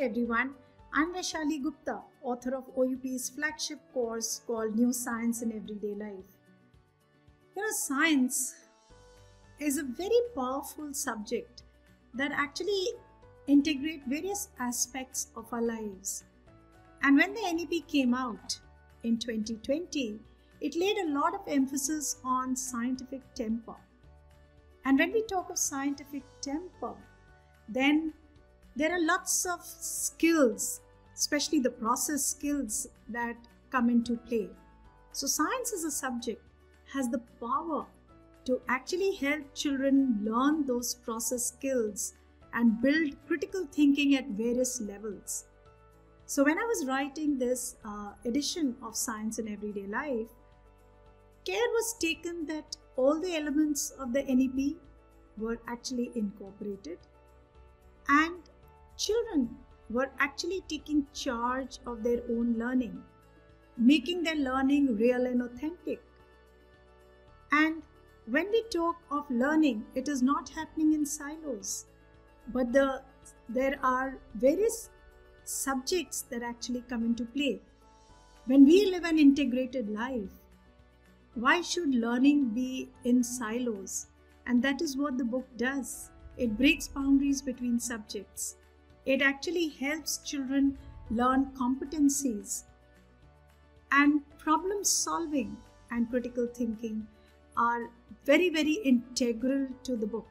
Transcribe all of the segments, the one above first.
everyone. I'm Vaishali Gupta, author of OUP's flagship course called New Science in Everyday Life. You know, science is a very powerful subject that actually integrate various aspects of our lives. And when the NEP came out in 2020, it laid a lot of emphasis on scientific temper. And when we talk of scientific temper, then there are lots of skills, especially the process skills that come into play. So, science as a subject has the power to actually help children learn those process skills and build critical thinking at various levels. So, when I was writing this uh, edition of Science in Everyday Life, care was taken that all the elements of the NEP were actually incorporated and children were actually taking charge of their own learning, making their learning real and authentic. And when we talk of learning, it is not happening in silos, but the, there are various subjects that actually come into play. When we live an integrated life, why should learning be in silos? And that is what the book does. It breaks boundaries between subjects. It actually helps children learn competencies and problem solving and critical thinking are very, very integral to the book.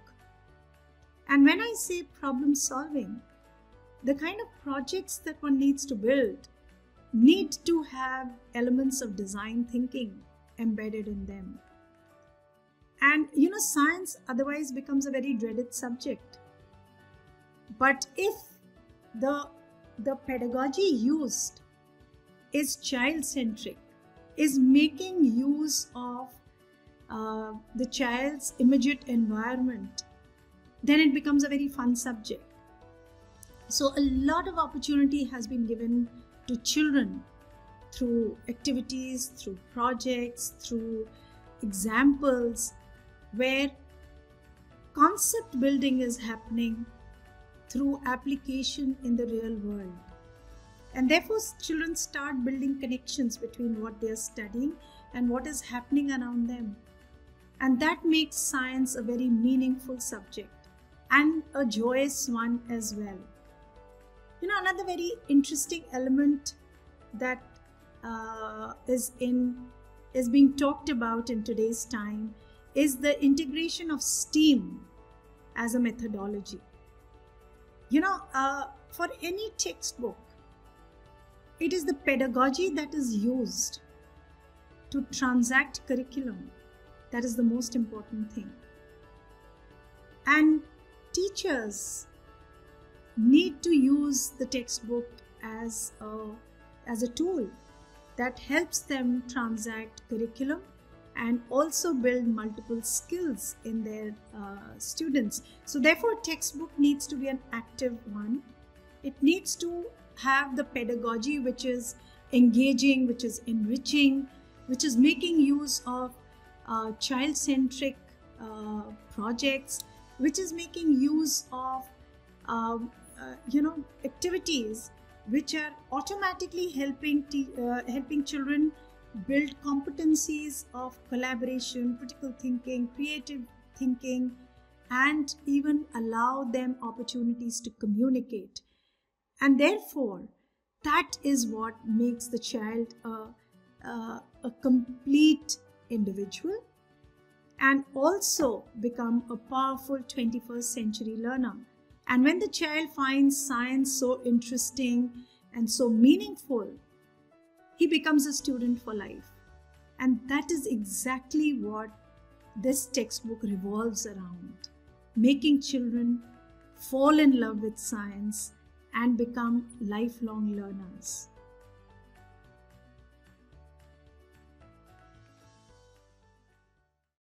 And when I say problem solving, the kind of projects that one needs to build need to have elements of design thinking embedded in them. And you know, science otherwise becomes a very dreaded subject. But if the, the pedagogy used is child centric, is making use of uh, the child's immediate environment, then it becomes a very fun subject. So, a lot of opportunity has been given to children through activities, through projects, through examples where concept building is happening through application in the real world. And therefore, children start building connections between what they are studying and what is happening around them. And that makes science a very meaningful subject and a joyous one as well. You know, another very interesting element that uh, is in is being talked about in today's time is the integration of STEAM as a methodology. You know, uh, for any textbook, it is the pedagogy that is used to transact curriculum that is the most important thing. And teachers need to use the textbook as a, as a tool that helps them transact curriculum and also build multiple skills in their uh, students. So, therefore, textbook needs to be an active one. It needs to have the pedagogy which is engaging, which is enriching, which is making use of uh, child centric uh, projects, which is making use of um, uh, you know activities which are automatically helping uh, helping children build competencies of collaboration, critical thinking, creative thinking, and even allow them opportunities to communicate. And therefore, that is what makes the child a, a, a complete individual and also become a powerful 21st century learner. And when the child finds science so interesting and so meaningful, he becomes a student for life. And that is exactly what this textbook revolves around making children fall in love with science and become lifelong learners.